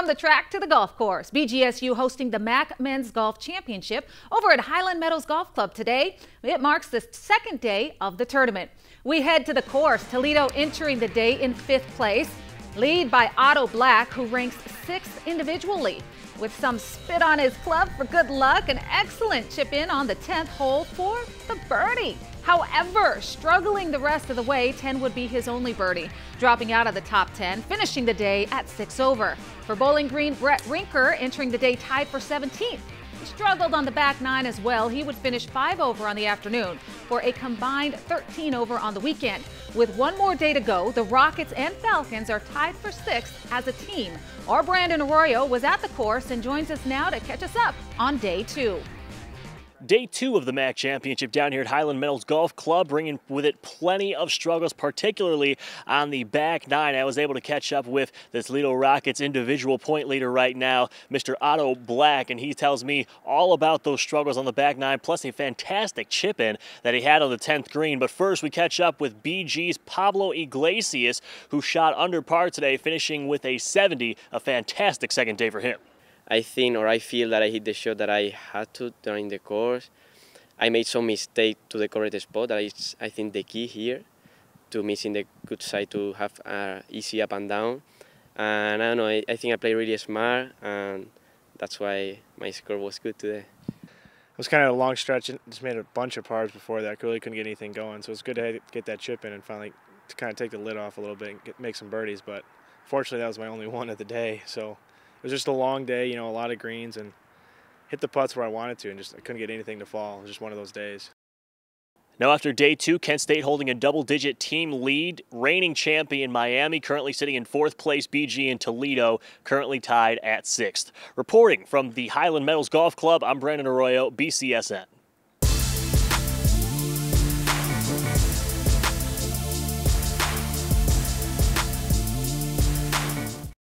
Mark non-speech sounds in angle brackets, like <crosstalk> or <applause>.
From the track to the golf course, BGSU hosting the MAC Men's Golf Championship over at Highland Meadows Golf Club today. It marks the second day of the tournament. We head to the course, Toledo entering the day in fifth place, lead by Otto Black, who ranks sixth individually. With some spit on his club for good luck, an excellent chip in on the 10th hole for the birdie. However, struggling the rest of the way, 10 would be his only birdie, dropping out of the top 10, finishing the day at 6 over. For Bowling Green, Brett Rinker entering the day tied for 17th. Struggled on the back nine as well. He would finish 5 over on the afternoon for a combined 13 over on the weekend. With one more day to go, the Rockets and Falcons are tied for sixth as a team. Our Brandon Arroyo was at the course and joins us now to catch us up on day two. Day two of the MAC Championship down here at Highland Meadows Golf Club, bringing with it plenty of struggles, particularly on the back nine. I was able to catch up with the Toledo Rockets individual point leader right now, Mr. Otto Black, and he tells me all about those struggles on the back nine, plus a fantastic chip in that he had on the 10th green. But first, we catch up with BG's Pablo Iglesias, who shot under par today, finishing with a 70, a fantastic second day for him. I think or I feel that I hit the shot that I had to during the course. I made some mistake to the correct spot. That is, I think, the key here to missing the good side to have a easy up and down. And I don't know. I, I think I played really smart, and that's why my score was good today. It was kind of a long stretch. and Just made a bunch of pars before that. Really couldn't get anything going. So it's good to get that chip in and finally to kind of take the lid off a little bit and get, make some birdies. But fortunately, that was my only <laughs> one of the day. So it was just a long day, you know, a lot of greens and hit the putts where I wanted to and just I couldn't get anything to fall. It was just one of those days. Now, after day two, Kent State holding a double digit team lead. Reigning champion Miami currently sitting in fourth place, BG in Toledo currently tied at sixth. Reporting from the Highland Meadows Golf Club, I'm Brandon Arroyo, BCSN.